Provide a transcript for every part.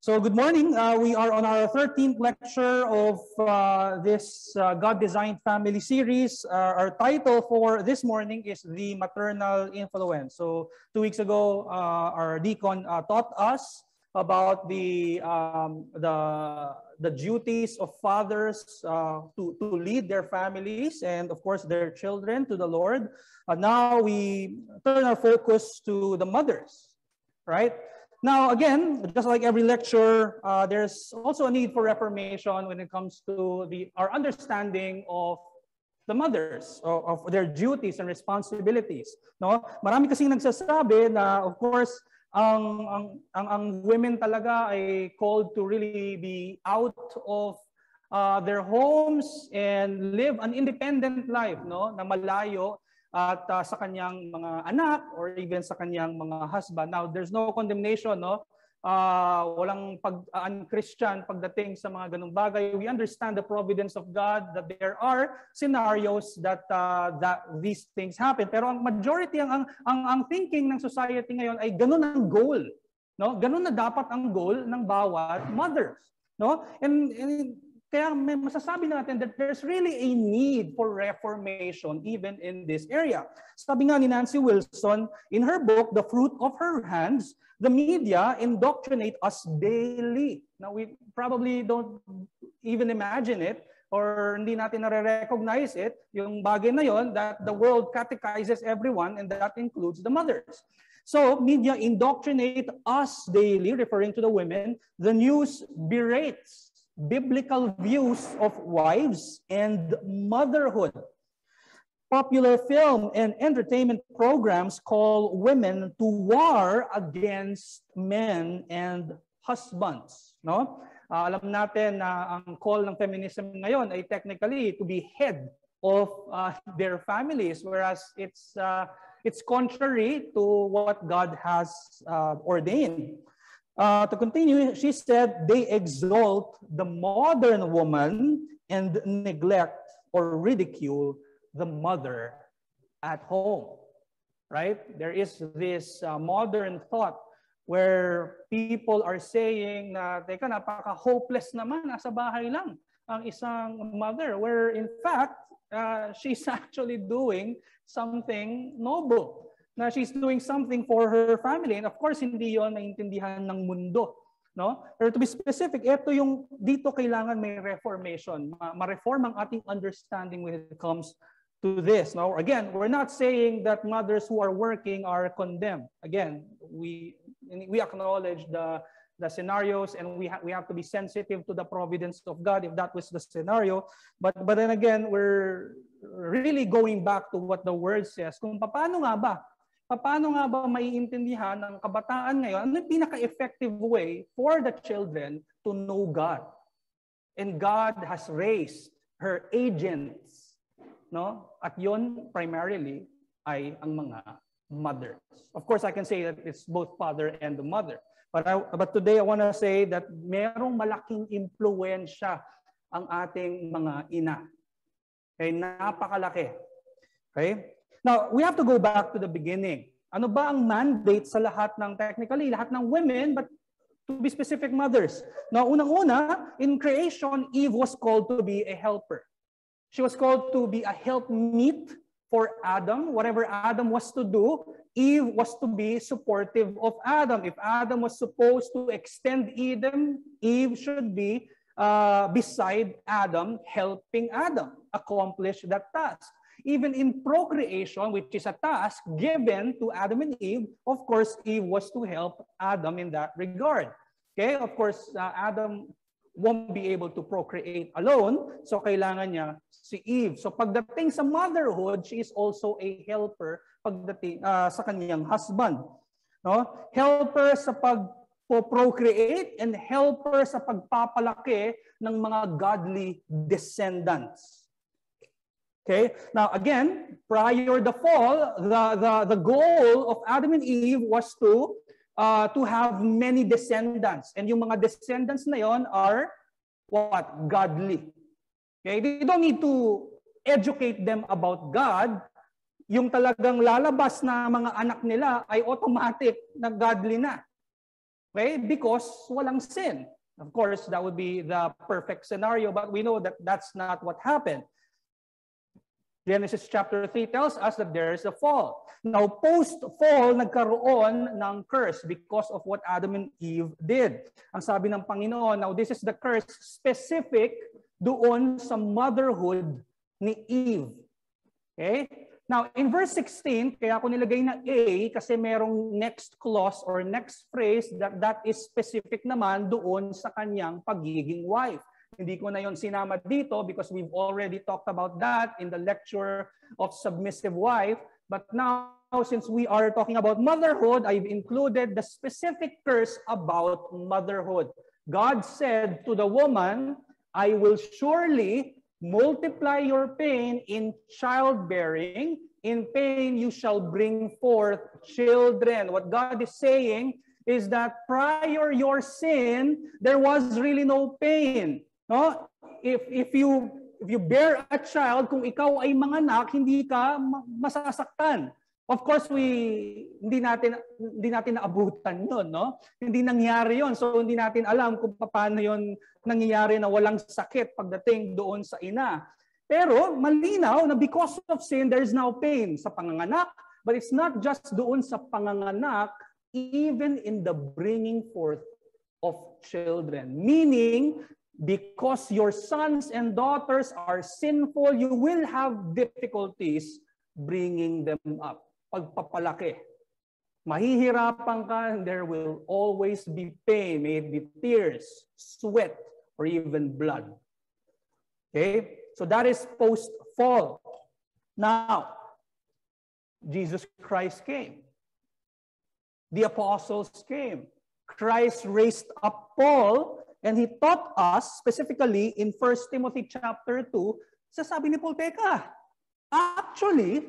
So good morning. Uh, we are on our 13th lecture of uh, this uh, God-designed family series. Uh, our title for this morning is The Maternal Influence. So two weeks ago, uh, our deacon uh, taught us about the, um, the, the duties of fathers to, to lead their families and of course their children to the Lord. now we turn our focus to the mothers, right? Now, again, just like every lecture, uh, there's also a need for reformation when it comes to the our understanding of the mothers, of, of their duties and responsibilities. No? Marami kasing nagsasabi na, of course, ang, ang, ang, ang women talaga ay called to really be out of uh, their homes and live an independent life, no? na malayo at uh, sa kanyang mga anak or even sa kanyang mga husband. Now, there's no condemnation, no? Uh, walang pag uh, unchristian pagdating sa mga ganung bagay. We understand the providence of God that there are scenarios that uh, that these things happen. Pero ang majority ang ang ang, thinking ng society ngayon ay ganun ang goal, no? Ganun na dapat ang goal ng bawat mothers, no? And, and kaya may masasabi natin that there's really a need for reformation even in this area. Sabi nga ni Nancy Wilson in her book, The Fruit of Her Hands, the media indoctrinate us daily. Now, we probably don't even imagine it or hindi natin nare-recognize it, yung bagay na yon that the world catechizes everyone and that includes the mothers. So, media indoctrinate us daily, referring to the women. The news berates biblical views of wives and motherhood. Popular film and entertainment programs call women to war against men and husbands. No? Uh, alam natin na ang call ng feminism ngayon ay technically to be head of uh, their families, whereas it's uh, it's contrary to what God has uh, ordained. Uh, to continue, she said they exalt the modern woman and neglect or ridicule the mother at home. Right? There is this uh, modern thought where people are saying na, teka, napaka-hopeless naman, nasa bahay lang ang isang mother, where in fact, uh, she's actually doing something noble na she's doing something for her family. And of course, hindi yon naintindihan ng mundo. No? Pero to be specific, ito yung dito kailangan may reformation. Ma-reform ang ating understanding when it comes to this. Now, again, we're not saying that mothers who are working are condemned. Again, we we acknowledge the the scenarios and we ha- we have to be sensitive to the providence of God if that was the scenario. But but then again, we're really going back to what the word says. Kung paano nga ba paano nga ba maiintindihan ng kabataan ngayon, ano yung pinaka-effective way for the children to know God? And God has raised her agents. No? At yon primarily ay ang mga mothers. Of course, I can say that it's both father and the mother. But, I, but today, I want to say that merong malaking impluensya ang ating mga ina. Okay, napakalaki. Okay? Now, we have to go back to the beginning. Ano ba ang mandate sa lahat ng, technically, lahat ng women, but to be specific mothers. Now, unang-una, in creation, Eve was called to be a helper. She was called to be a helpmeet for Adam. Whatever Adam was to do, Eve was to be supportive of Adam. If Adam was supposed to extend Eden, Eve should be uh, beside Adam, helping Adam accomplish that task. Even in procreation, which is a task given to Adam and Eve, of course, Eve was to help Adam in that regard. Okay, of course, uh, Adam won't be able to procreate alone, so kailangan niya si Eve. So pagdating sa motherhood, she is also a helper pagdating uh, sa kanyang husband. No? Helper sa pag procreate and helper sa pagpapalaki ng mga godly descendants. Okay, now again, prior the fall, the, the, the goal of Adam and Eve was to uh, to have many descendants. And yung mga descendants na yon are what? Godly. Okay, they don't need to educate them about God. Yung talagang lalabas na mga anak nila ay automatic na godly na. Okay? Because walang sin. Of course, that would be the perfect scenario, but we know that that's not what happened. Genesis chapter 3 tells us that there is a fall. Now, post-fall, nagkaroon ng curse because of what Adam and Eve did. Ang sabi ng Panginoon, now this is the curse specific doon sa motherhood ni Eve. Okay? Now, in verse 16, kaya ako nilagay na A kasi merong next clause or next phrase that that is specific naman doon sa kanyang pagiging wife. Hindi ko na yon sinama dito because we've already talked about that in the lecture of submissive wife. But now, since we are talking about motherhood, I've included the specific curse about motherhood. God said to the woman, I will surely multiply your pain in childbearing. In pain, you shall bring forth children. What God is saying is that prior your sin, there was really no pain. No? If if you if you bear a child, kung ikaw ay manganak, hindi ka masasaktan. Of course, we hindi natin hindi natin naabutan 'yon, no? Hindi nangyari 'yon. So hindi natin alam kung paano 'yon nangyayari na walang sakit pagdating doon sa ina. Pero malinaw na because of sin, there is now pain sa panganganak, but it's not just doon sa panganganak, even in the bringing forth of children. Meaning, because your sons and daughters are sinful, you will have difficulties bringing them up. Pagpapalaki. Mahihirapan ka there will always be pain. May it be tears, sweat, or even blood. Okay? So that is post-fall. Now, Jesus Christ came. The apostles came. Christ raised up Paul And he taught us specifically in 1 Timothy chapter 2, sasabi ni Paul, teka, actually,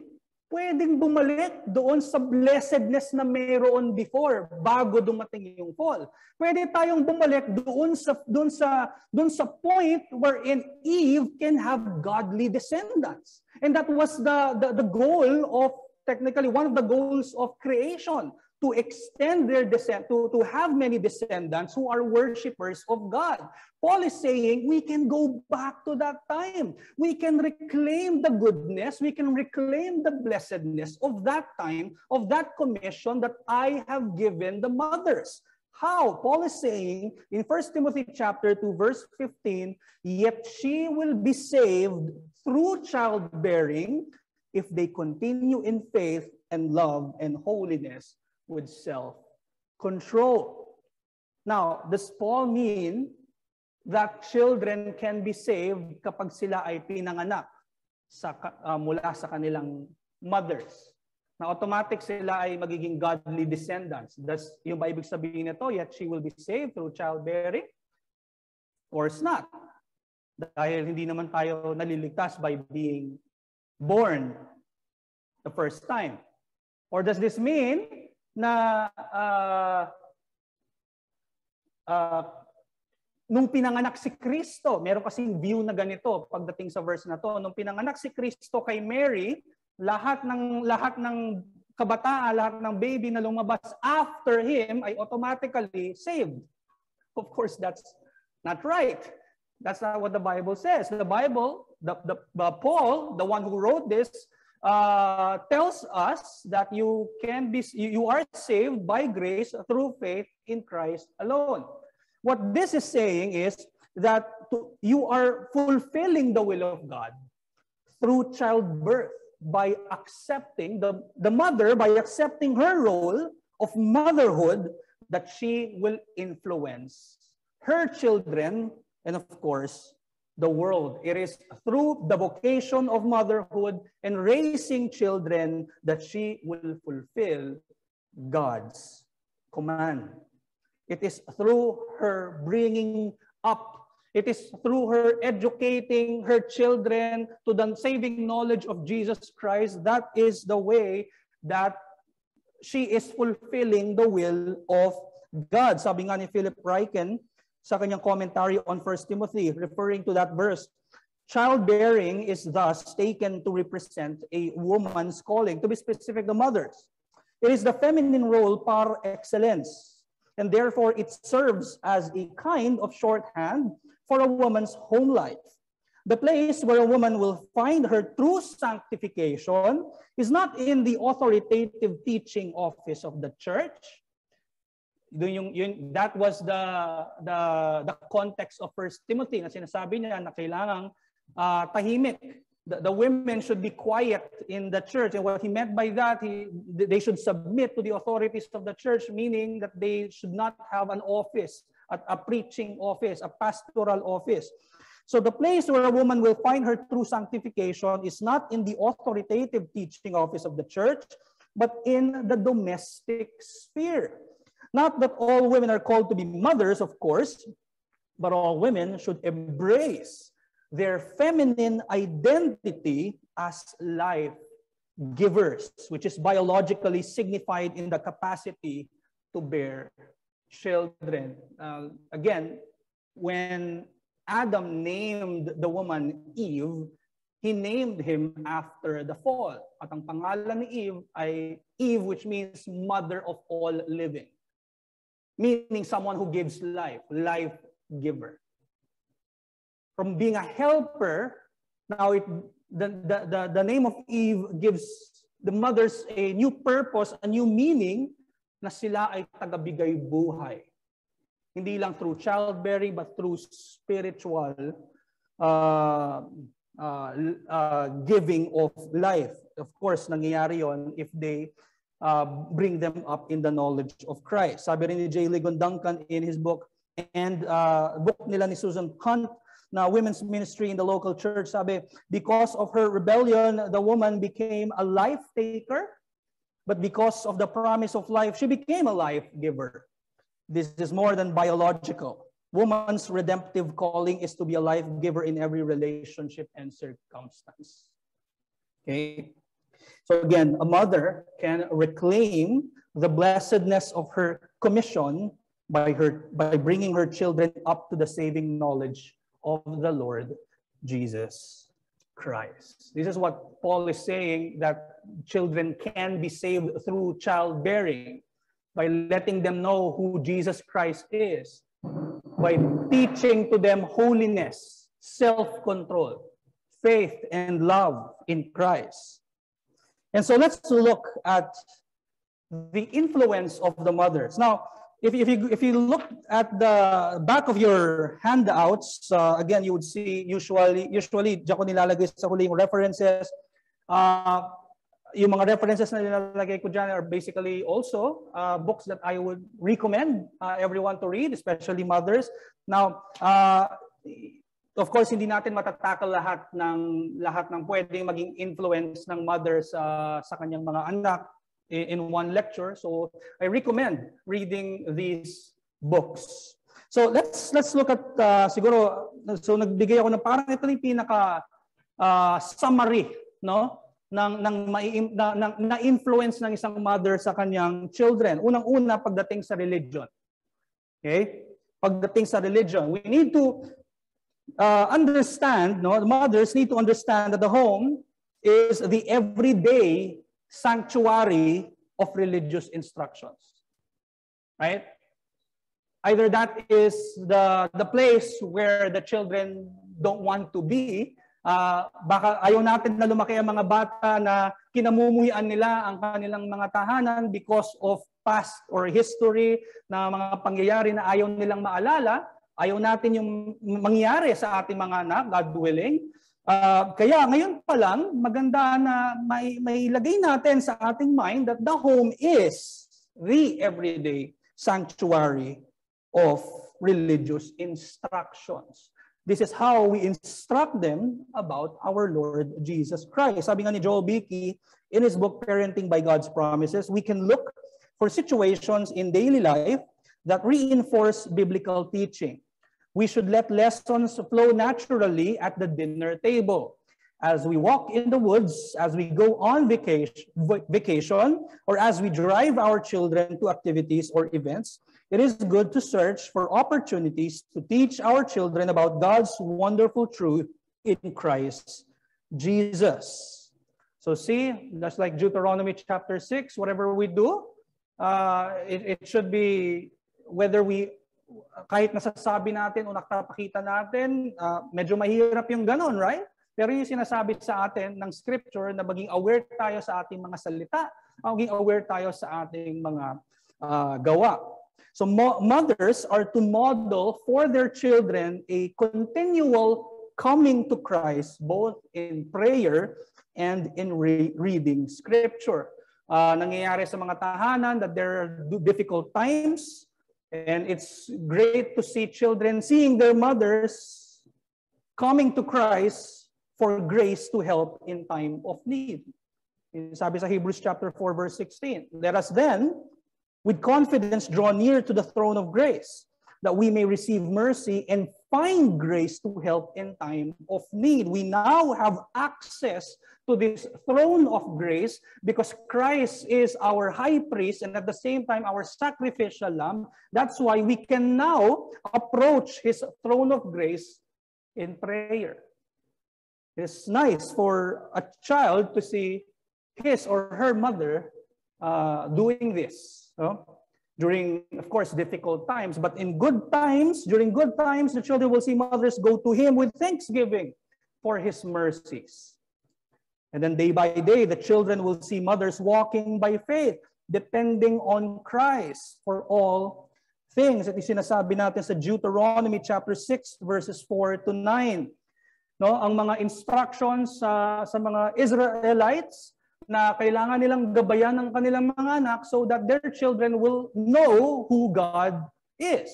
pwedeng bumalik doon sa blessedness na mayroon before bago dumating yung fall. Pwede tayong bumalik doon sa doon sa doon sa point wherein Eve can have godly descendants. And that was the the, the goal of technically one of the goals of creation to extend their descent, to, to have many descendants who are worshippers of God. Paul is saying we can go back to that time. We can reclaim the goodness, we can reclaim the blessedness of that time, of that commission that I have given the mothers. How? Paul is saying in 1 Timothy chapter 2 verse 15, yet she will be saved through childbearing if they continue in faith and love and holiness with self-control. Now, does Paul mean that children can be saved kapag sila ay pinanganak sa, uh, mula sa kanilang mothers? Na automatic sila ay magiging godly descendants. Does yung ba ibig sabihin nito, yet she will be saved through childbearing? Or it's not? Dahil hindi naman tayo naliligtas by being born the first time. Or does this mean na uh, uh, nung pinanganak si Kristo, meron kasing view na ganito pagdating sa verse na to, nung pinanganak si Kristo kay Mary, lahat ng lahat ng kabataan, lahat ng baby na lumabas after him ay automatically saved. Of course, that's not right. That's not what the Bible says. The Bible, the, the, the Paul, the one who wrote this, uh, tells us that you can be you are saved by grace through faith in Christ alone. What this is saying is that to, you are fulfilling the will of God through childbirth by accepting the, the mother by accepting her role of motherhood that she will influence her children and of course the world. It is through the vocation of motherhood and raising children that she will fulfill God's command. It is through her bringing up. It is through her educating her children to the saving knowledge of Jesus Christ. That is the way that she is fulfilling the will of God. Sabi nga ni Philip Ryken, sa kanyang commentary on 1 Timothy, referring to that verse. Childbearing is thus taken to represent a woman's calling, to be specific, the mothers. It is the feminine role par excellence. and therefore it serves as a kind of shorthand for a woman's home life. The place where a woman will find her true sanctification is not in the authoritative teaching office of the church. Yung, yung, that was the, the, the context of First Timothy na sinasabi niya na kailangang uh, tahimik. The, the women should be quiet in the church. And what he meant by that, he, they should submit to the authorities of the church, meaning that they should not have an office, a, a preaching office, a pastoral office. So the place where a woman will find her true sanctification is not in the authoritative teaching office of the church, but in the domestic sphere. Not that all women are called to be mothers, of course, but all women should embrace their feminine identity as life givers, which is biologically signified in the capacity to bear children. Uh, again, when Adam named the woman Eve, he named him after the fall. At ang pangalan ni Eve ay Eve, which means mother of all living. Meaning someone who gives life, life giver. From being a helper, now it, the, the, the, the name of Eve gives the mothers a new purpose, a new meaning na sila ay tagabigay buhay. Hindi lang through childbearing, but through spiritual uh, uh, uh, giving of life. Of course, nangyayari yon if they uh, bring them up in the knowledge of Christ. Sabi rin ni J. Ligon Duncan in his book, and uh, book nila ni Susan Hunt, na women's ministry in the local church, sabi, because of her rebellion, the woman became a life taker, but because of the promise of life, she became a life giver. This is more than biological. Woman's redemptive calling is to be a life giver in every relationship and circumstance. Okay? So again, a mother can reclaim the blessedness of her commission by her by bringing her children up to the saving knowledge of the Lord Jesus Christ. This is what Paul is saying that children can be saved through childbearing by letting them know who Jesus Christ is, by teaching to them holiness, self-control, faith, and love in Christ. And so let's look at the influence of the mothers. Now, if, if, you, if you look at the back of your handouts, uh, again, you would see usually, usually, diyan ko nilalagay sa huling references, uh, yung mga references na nilalagay ko dyan are basically also uh, books that I would recommend uh, everyone to read, especially mothers. Now, uh, of course, hindi natin matatakal lahat ng lahat ng pwedeng maging influence ng mother sa sa kanyang mga anak in, in one lecture. So, I recommend reading these books. So, let's let's look at uh, siguro so nagbigay ako ng parang ito yung pinaka uh, summary, no? ng ng na, na, na influence ng isang mother sa kanyang children. Unang-una pagdating sa religion. Okay? Pagdating sa religion, we need to uh, understand, no, the mothers need to understand that the home is the everyday sanctuary of religious instructions. Right? Either that is the the place where the children don't want to be Uh, baka ayaw natin na lumaki ang mga bata na kinamumuhian nila ang kanilang mga tahanan because of past or history na mga pangyayari na ayaw nilang maalala. Ayaw natin yung mangyari sa ating mga anak, God willing. Uh, kaya ngayon pa lang, maganda na may, may ilagay natin sa ating mind that the home is the everyday sanctuary of religious instructions. This is how we instruct them about our Lord Jesus Christ. Sabi nga ni Joel Beakey in his book, Parenting by God's Promises, we can look for situations in daily life that reinforce biblical teaching. We should let lessons flow naturally at the dinner table. As we walk in the woods, as we go on vacation, vacation, or as we drive our children to activities or events, it is good to search for opportunities to teach our children about God's wonderful truth in Christ Jesus. So see, that's like Deuteronomy chapter 6, whatever we do, uh, it, it should be whether we kahit nasasabi natin o nakapakita natin, uh, medyo mahirap yung ganon, right? Pero yung sinasabi sa atin ng scripture na maging aware tayo sa ating mga salita, maging aware tayo sa ating mga uh, gawa. So mo- mothers are to model for their children a continual coming to Christ both in prayer and in re- reading scripture. Uh, nangyayari sa mga tahanan that there are difficult times and it's great to see children seeing their mothers coming to Christ for grace to help in time of need. Sabi sa Hebrews chapter 4 verse 16, let us then with confidence draw near to the throne of grace, that we may receive mercy and find grace to help in time of need. We now have access to this throne of grace because Christ is our high priest and at the same time our sacrificial lamb. That's why we can now approach his throne of grace in prayer. It's nice for a child to see his or her mother uh, doing this. During, of course, difficult times. But in good times, during good times, the children will see mothers go to him with thanksgiving for his mercies. And then day by day, the children will see mothers walking by faith, depending on Christ for all things. At sinasabi natin sa Deuteronomy chapter 6, verses 4 to 9. No, ang mga instructions sa, sa mga Israelites na kailangan nilang gabayan ng kanilang mga anak so that their children will know who God is.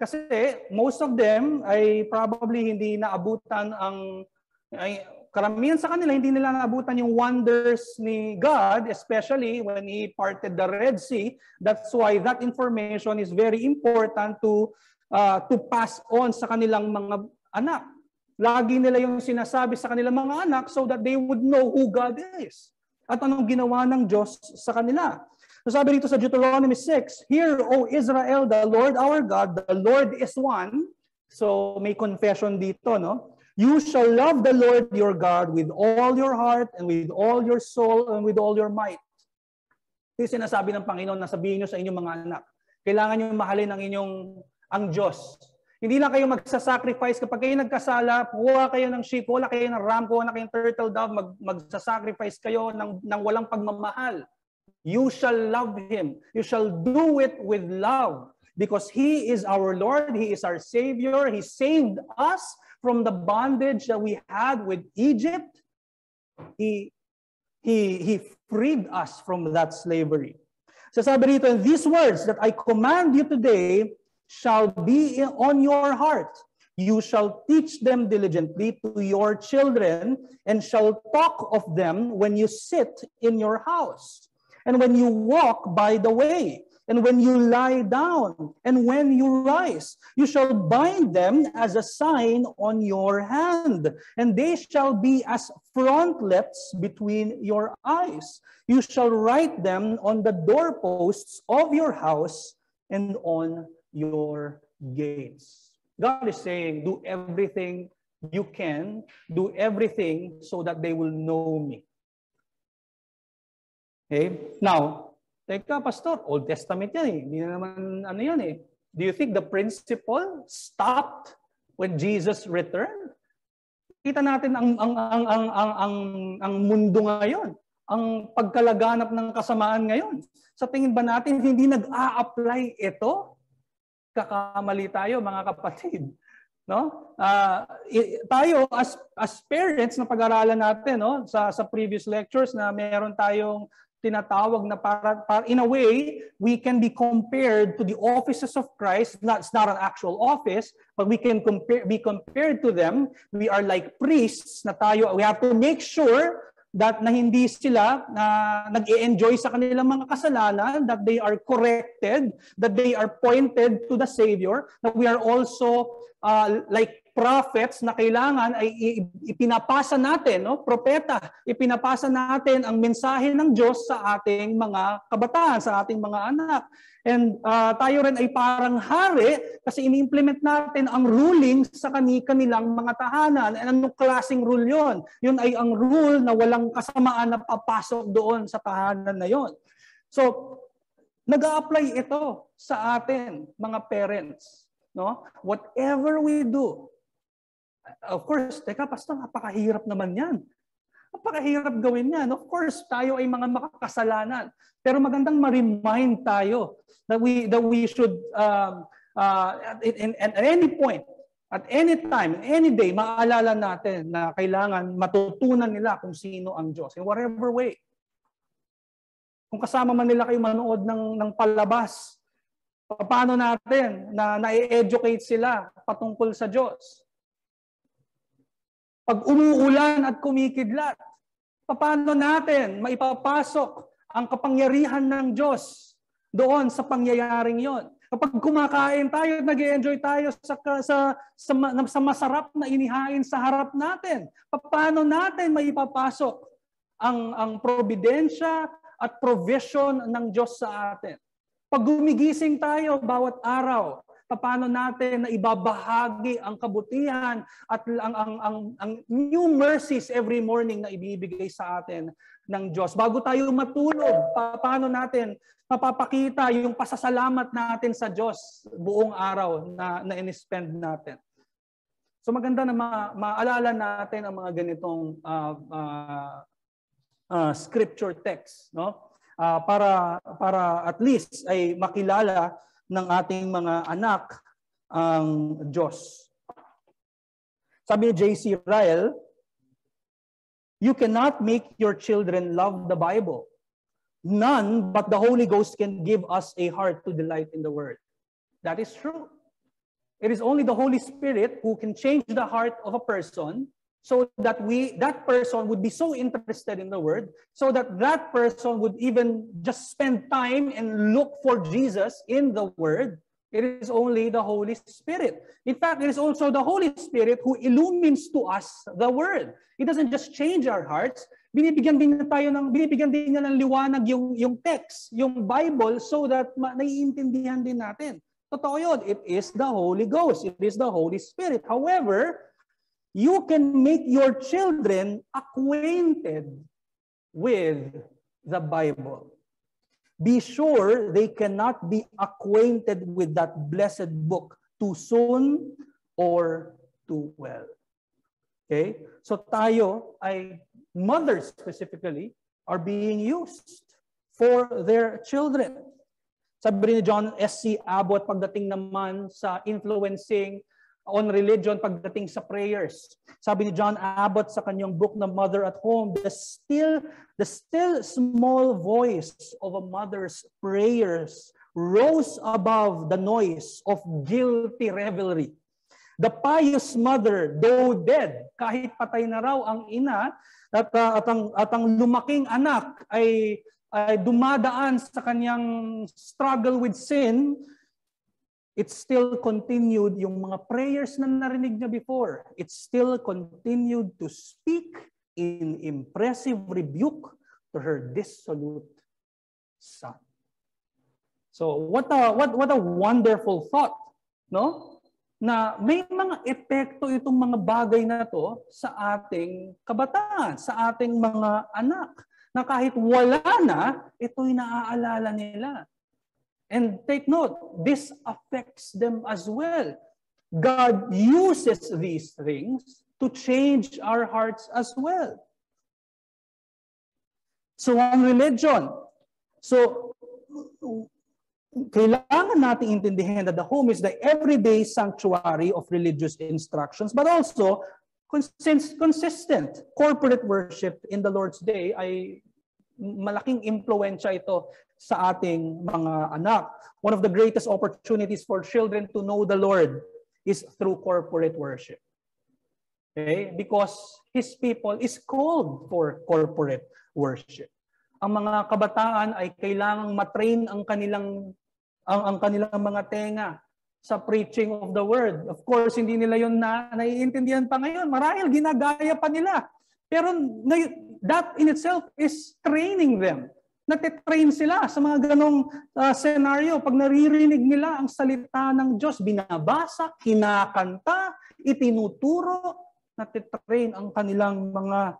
Kasi most of them ay probably hindi naabutan ang ay, karamihan sa kanila hindi nila naabutan yung wonders ni God, especially when He parted the Red Sea. That's why that information is very important to uh, to pass on sa kanilang mga anak. Lagi nila yung sinasabi sa kanilang mga anak so that they would know who God is at anong ginawa ng Diyos sa kanila. So sabi dito sa Deuteronomy 6, Hear, O Israel, the Lord our God, the Lord is one. So may confession dito, no? You shall love the Lord your God with all your heart and with all your soul and with all your might. Ito sinasabi ng Panginoon na sabihin nyo sa inyong mga anak. Kailangan nyo mahalin ang inyong ang Diyos hindi lang kayo magsasacrifice. Kapag kayo nagkasala, kuha kayo ng sheep, wala kayo ng ram, kuha na kayong turtle dove, mag, magsasacrifice kayo ng, ng walang pagmamahal. You shall love Him. You shall do it with love. Because He is our Lord, He is our Savior, He saved us from the bondage that we had with Egypt. He, he, he freed us from that slavery. So sabi rito, these words that I command you today shall be on your heart. You shall teach them diligently to your children and shall talk of them when you sit in your house and when you walk by the way and when you lie down and when you rise. You shall bind them as a sign on your hand, and they shall be as frontlets between your eyes. You shall write them on the doorposts of your house and on your gates. God is saying, do everything you can, do everything so that they will know me. Okay? Now, teka, Pastor, Old Testament yan eh. Hindi na naman ano yan eh. Do you think the principle stopped when Jesus returned? Kita natin ang ang ang ang ang ang, ang mundo ngayon, ang pagkalaganap ng kasamaan ngayon. Sa tingin ba natin hindi nag-a-apply ito kakamali tayo mga kapatid. No? Uh, tayo as as parents na pag-aralan natin no sa sa previous lectures na meron tayong tinatawag na para, para in a way we can be compared to the offices of Christ not it's not an actual office but we can compare be compared to them we are like priests na tayo we have to make sure that na hindi sila na nag-enjoy sa kanilang mga kasalanan, that they are corrected, that they are pointed to the Savior, that we are also uh, like prophets na kailangan ay ipinapasa natin, no? propeta, ipinapasa natin ang mensahe ng Diyos sa ating mga kabataan, sa ating mga anak. And uh, tayo rin ay parang hari kasi ini-implement natin ang ruling sa kani kanilang mga tahanan. And anong klaseng rule yon? Yun ay ang rule na walang kasamaan na papasok doon sa tahanan na yon. So, Nag-a-apply ito sa atin, mga parents. No? Whatever we do, of course, teka, pastor, napakahirap naman yan. Napakahirap gawin yan. Of course, tayo ay mga makakasalanan. Pero magandang ma-remind tayo that we, that we should, um, uh, at, at, at any point, at any time, any day, maalala natin na kailangan matutunan nila kung sino ang Diyos in whatever way. Kung kasama man nila kayo manood ng, ng palabas, paano natin na na-educate sila patungkol sa Diyos? Pag umuulan at kumikidlat, paano natin maipapasok ang kapangyarihan ng Diyos doon sa pangyayaring yon? Kapag kumakain tayo, nag enjoy tayo sa, sa, sa, sa masarap na inihain sa harap natin, paano natin maipapasok ang, ang probidensya at provision ng Diyos sa atin. Pag gumigising tayo bawat araw, paano natin na ibabahagi ang kabutihan at ang, ang, ang, ang new mercies every morning na ibibigay sa atin ng Diyos. Bago tayo matulog, paano natin mapapakita yung pasasalamat natin sa Diyos buong araw na, na in-spend natin. So maganda na ma- maalala natin ang mga ganitong uh, uh, uh, scripture text, no? Uh, para para at least ay makilala ng ating mga anak ang Diyos. Sabi ni J.C. Ryle, you cannot make your children love the Bible. None but the Holy Ghost can give us a heart to delight in the Word. That is true. It is only the Holy Spirit who can change the heart of a person so that we that person would be so interested in the word so that that person would even just spend time and look for Jesus in the word. It is only the holy spirit. In fact it is also the holy spirit who illumines to us the word. It doesn't just change our hearts. Binibigyan din tayo ng binibigyan din niya ng liwanag yung yung text yung bible so that ma- naiintindihan din natin. Totoo yun. It is the holy ghost. It is the holy spirit. However you can make your children acquainted with the Bible. Be sure they cannot be acquainted with that blessed book too soon or too well. Okay? So tayo ay mothers specifically are being used for their children. Sabi ni John S.C. Abbott pagdating naman sa influencing on religion pagdating sa prayers. Sabi ni John Abbott sa kanyang book na Mother at Home, the still the still small voice of a mother's prayers rose above the noise of guilty revelry. The pious mother, though dead, kahit patay na raw ang ina, at, uh, at, ang, at ang lumaking anak ay, ay dumadaan sa kanyang struggle with sin, it still continued yung mga prayers na narinig niya before. It still continued to speak in impressive rebuke to her dissolute son. So what a what what a wonderful thought, no? Na may mga epekto itong mga bagay na to sa ating kabataan, sa ating mga anak na kahit wala na, ito'y naaalala nila. And take note, this affects them as well. God uses these things to change our hearts as well. So ang religion, so kailangan natin intindihin that the home is the everyday sanctuary of religious instructions, but also consistent corporate worship in the Lord's Day ay malaking impluensya ito sa ating mga anak. One of the greatest opportunities for children to know the Lord is through corporate worship. Okay? Because His people is called for corporate worship. Ang mga kabataan ay kailangang matrain ang kanilang ang, ang kanilang mga tenga sa preaching of the word. Of course, hindi nila yon na naiintindihan pa ngayon. Marahil ginagaya pa nila. Pero that in itself is training them natitrain sila sa mga ganong uh, scenario. Pag naririnig nila ang salita ng Diyos, binabasa, kinakanta, itinuturo, natitrain ang kanilang mga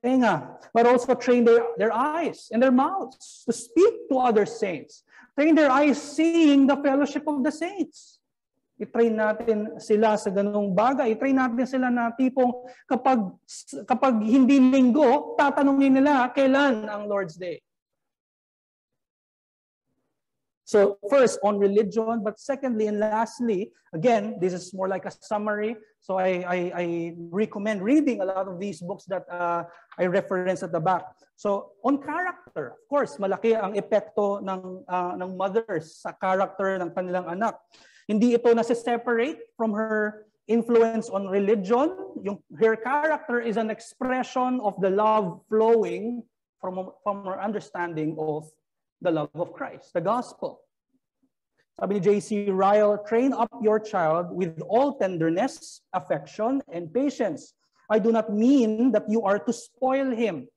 tenga. But also train their, their eyes and their mouths to speak to other saints. Train their eyes seeing the fellowship of the saints. I-train natin sila sa ganung bagay. I-train natin sila na tipong kapag, kapag hindi linggo, tatanungin nila kailan ang Lord's Day. So first on religion, but secondly and lastly, again, this is more like a summary. So I, I, I recommend reading a lot of these books that uh, I reference at the back. So on character, of course, malaki ang epekto ng, uh, ng mothers sa character ng kanilang anak. Hindi ito nasi-separate from her influence on religion. Yung, her character is an expression of the love flowing from, from her understanding of the love of Christ, the gospel. Sabi ni J.C. Ryle, train up your child with all tenderness, affection, and patience. I do not mean that you are to spoil him,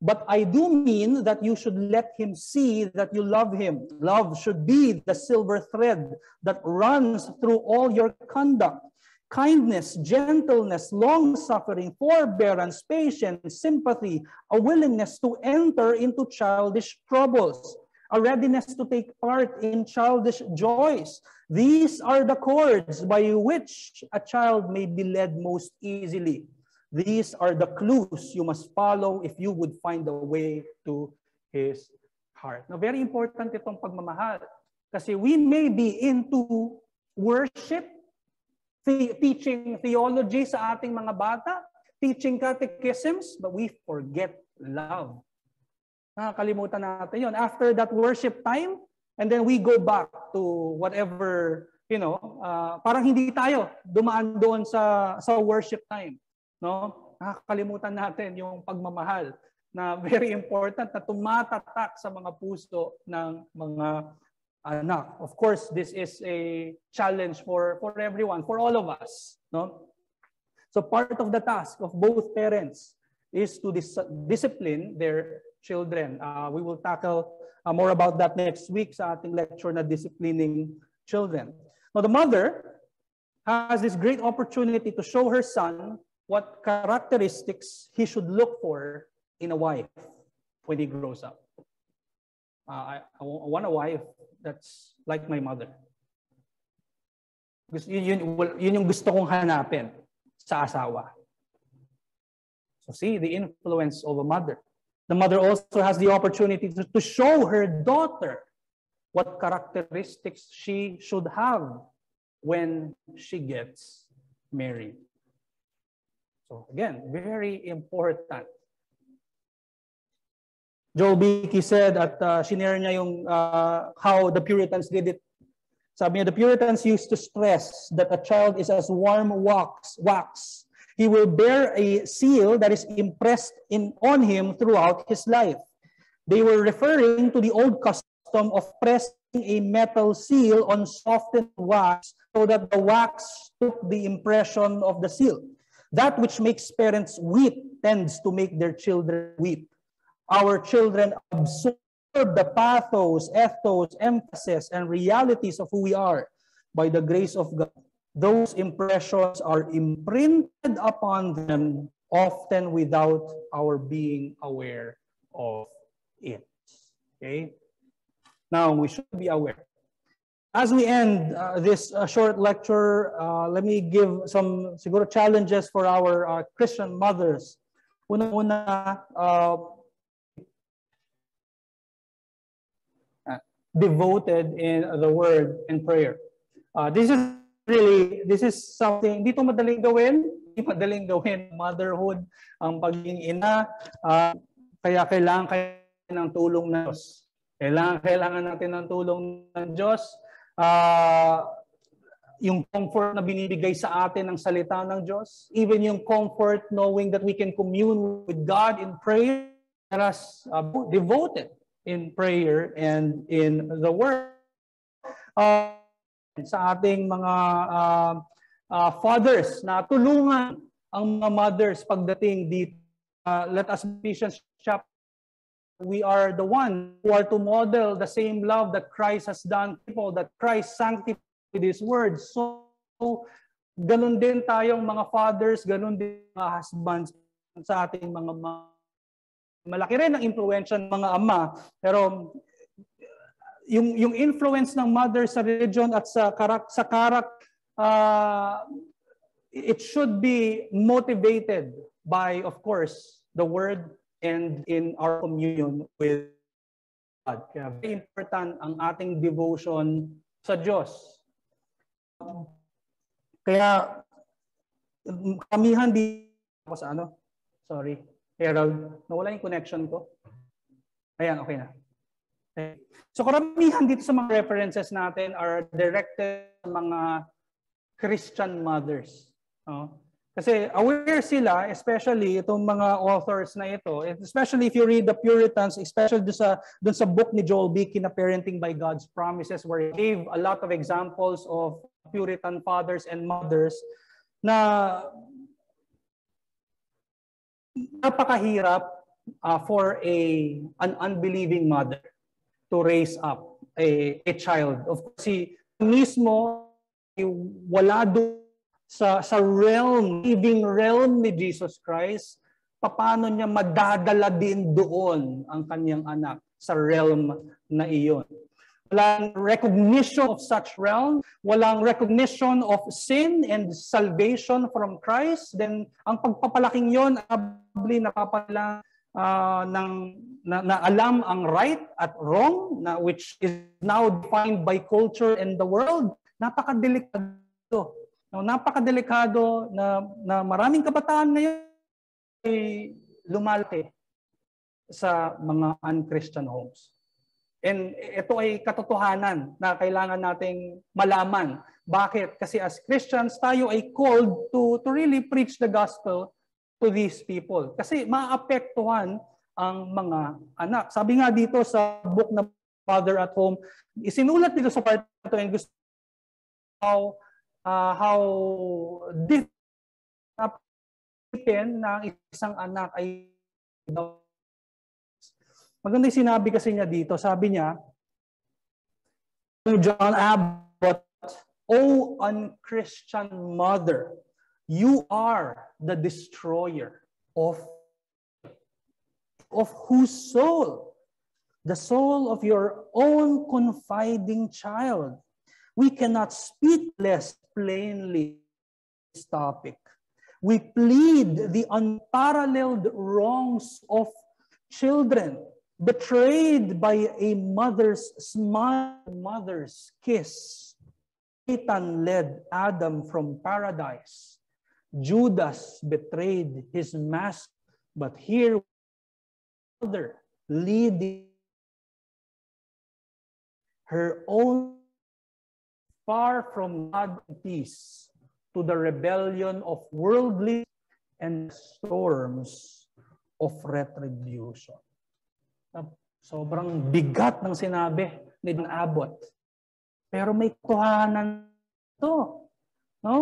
but I do mean that you should let him see that you love him. Love should be the silver thread that runs through all your conduct. Kindness, gentleness, long suffering, forbearance, patience, sympathy, a willingness to enter into childish troubles a readiness to take part in childish joys. These are the cords by which a child may be led most easily. These are the clues you must follow if you would find a way to his heart. Now, very important itong pagmamahal. Kasi we may be into worship, the teaching theology sa ating mga bata, teaching catechisms, but we forget love. Nakakalimutan natin yon. After that worship time, and then we go back to whatever, you know, uh, parang hindi tayo dumaan doon sa sa worship time, no? Nakakalimutan natin yung pagmamahal na very important na tumatatak sa mga puso ng mga anak. Of course, this is a challenge for for everyone, for all of us, no? So part of the task of both parents is to dis discipline their children. Uh, we will tackle uh, more about that next week sa ating lecture na disciplining children. Now, the mother has this great opportunity to show her son what characteristics he should look for in a wife when he grows up. Uh, I, I want a wife that's like my mother. Yun, yun, yun yung gusto kong hanapin sa asawa. So see the influence of a mother. The mother also has the opportunity to, to show her daughter what characteristics she should have when she gets married. So again, very important. Joel Beakey said at uh, shinare niya yung uh, how the Puritans did it. Sabi niya, the Puritans used to stress that a child is as warm wax, wax he will bear a seal that is impressed in, on him throughout his life. They were referring to the old custom of pressing a metal seal on softened wax so that the wax took the impression of the seal. That which makes parents weep tends to make their children weep. Our children absorb the pathos, ethos, emphasis, and realities of who we are by the grace of God those impressions are imprinted upon them often without our being aware of it. Okay? Now, we should be aware. As we end uh, this uh, short lecture, uh, let me give some siguro challenges for our uh, Christian mothers. Una-una, devoted in the word and prayer. Uh, this is really, this is something, hindi to madaling gawin, hindi madaling gawin, motherhood, ang pagiging ina, uh, kaya kailangan kayo ng tulong ng Diyos. Kailangan, kailangan natin ng tulong ng Diyos. Uh, yung comfort na binibigay sa atin ng salita ng Diyos, even yung comfort knowing that we can commune with God in prayer, us uh, devoted in prayer and in the Word. Uh, sa ating mga uh, uh, fathers na tulungan ang mga mothers pagdating dito. Uh, let us Ephesians chapter we are the one who are to model the same love that Christ has done people, that Christ sanctified with His word. So, ganun din tayong mga fathers, ganun din mga husbands sa ating mga malaki rin ang impluensya ng mga ama. Pero yung yung influence ng mother sa religion at sa karak sa karak uh, it should be motivated by of course the word and in our communion with God. Kaya very important ang ating devotion sa Diyos. Kaya kamihan di ako sa ano? Sorry. Harold, nawala yung connection ko. Ayan, okay na. So karamihan dito sa mga references natin are directed sa mga Christian mothers. No? Kasi aware sila, especially itong mga authors na ito, especially if you read the Puritans, especially dun sa, dun sa book ni Joel Beeke na Parenting by God's Promises, where he gave a lot of examples of Puritan fathers and mothers na napakahirap uh, for a an unbelieving mother to raise up a, a child. Of course, si mismo wala do sa sa realm, living realm ni Jesus Christ, paano niya madadala din doon ang kanyang anak sa realm na iyon. Walang recognition of such realm, walang recognition of sin and salvation from Christ, then ang pagpapalaking yon probably napapala uh, ng na, na alam ang right at wrong na which is now defined by culture and the world. Napakadelikado. No napakadelikado na na maraming kabataan ngayon ay lumalaki sa mga unchristian homes And ito ay katotohanan na kailangan nating malaman. Bakit? Kasi as Christians, tayo ay called to, to really preach the gospel to these people. Kasi maapektuhan ang mga anak. Sabi nga dito sa book na Father at Home, isinulat dito sa part ito and gusto how uh, how different na isang anak ay Maganda yung sinabi kasi niya dito. Sabi niya, John Abbott, O unchristian mother, you are the destroyer of, of whose soul? The soul of your own confiding child. We cannot speak less plainly this topic. We plead the unparalleled wrongs of children betrayed by a mother's smile, mother's kiss. Satan led Adam from paradise. Judas betrayed his master, but here mother leading her own far from God peace to the rebellion of worldly and storms of retribution. Sobrang bigat ng sinabi ni Don Abbott. Pero may kuhanan to. No?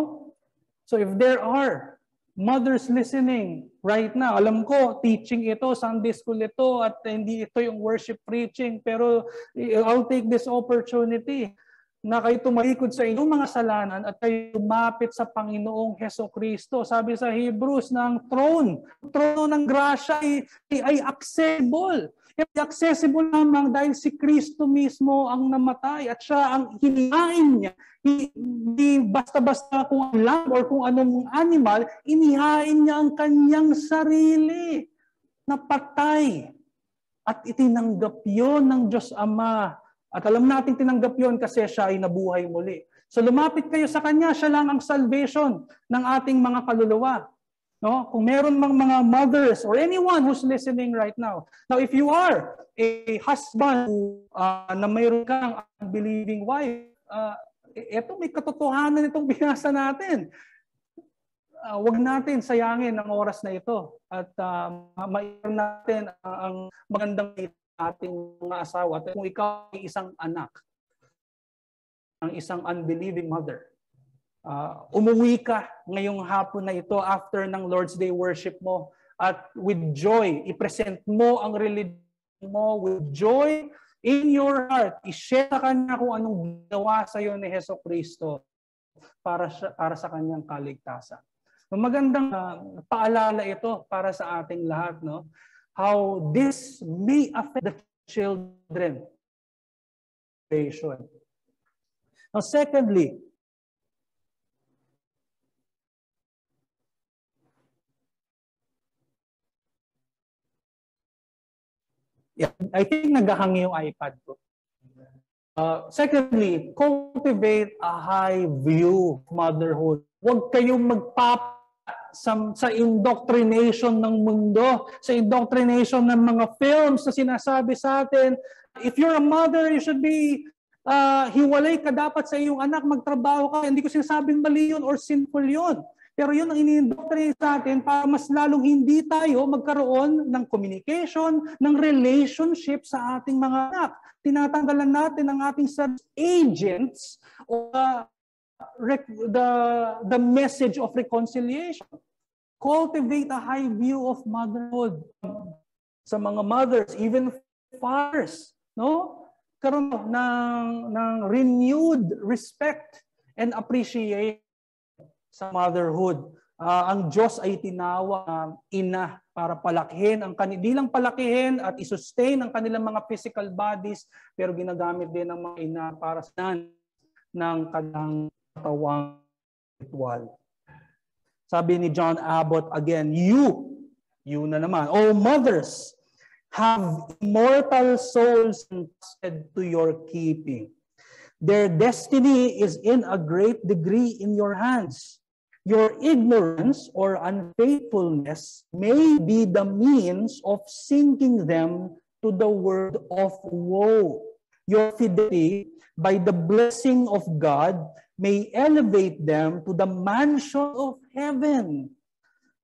So if there are mothers listening right now, alam ko, teaching ito, Sunday school ito, at hindi ito yung worship preaching, pero I'll take this opportunity na kayo tumalikod sa inyong mga salanan at kayo lumapit sa Panginoong Heso Kristo. Sabi sa Hebrews ng throne, trono ng grasya ay, ay accessible. Ay accessible lamang dahil si Kristo mismo ang namatay at siya ang hinihain niya. Hindi basta-basta kung ang lamb or kung anong animal, inihain niya ang kanyang sarili. Napatay. At itinanggap yon ng Diyos Ama at alam natin tinanggap yon kasi siya ay nabuhay muli. So lumapit kayo sa Kanya, siya lang ang salvation ng ating mga kaluluwa. No? Kung meron mang mga mothers or anyone who's listening right now. Now, if you are a husband uh, na mayroon kang unbelieving wife, uh, ito may katotohanan itong binasa natin. Uh, wag natin sayangin ang oras na ito at uh, maiwan natin uh, ang magandang ating mga asawa at kung ikaw ay isang anak ng isang unbelieving mother, uh, umuwi ka ngayong hapon na ito after ng Lord's Day worship mo at with joy, i-present mo ang religion mo with joy in your heart. I-share sa Kanya kung anong ginawa sa iyo ni Heso Kristo para, sa, para sa Kanyang kaligtasan. Magandang uh, paalala ito para sa ating lahat. No? how this may affect the children. Now, secondly, Yeah, I think nagahang yung iPad ko. Uh, secondly, cultivate a high view of motherhood. Huwag kayong magpap sa, sa indoctrination ng mundo, sa indoctrination ng mga films na sinasabi sa atin. If you're a mother, you should be uh, hiwalay ka dapat sa iyong anak, magtrabaho ka. Hindi ko sinasabing mali yun or sinful yun. Pero yun ang ini-indoctrinate sa atin para mas lalong hindi tayo magkaroon ng communication, ng relationship sa ating mga anak. Tinatanggalan natin ang ating agents o uh, the, the message of reconciliation. Cultivate a high view of motherhood sa mga mothers, even fathers, no? Karoon ng, ng renewed respect and appreciation sa motherhood. Uh, ang Diyos ay tinawag uh, ina para palakihin ang kanilang palakihin at isustain ang kanilang mga physical bodies pero ginagamit din ng mga ina para sa ng kanilang katawang ritual. Sabi ni John Abbott again, you, you na naman, oh mothers, have immortal souls entrusted to your keeping. Their destiny is in a great degree in your hands. Your ignorance or unfaithfulness may be the means of sinking them to the word of woe. Your fidelity, by the blessing of God, may elevate them to the mansion of heaven.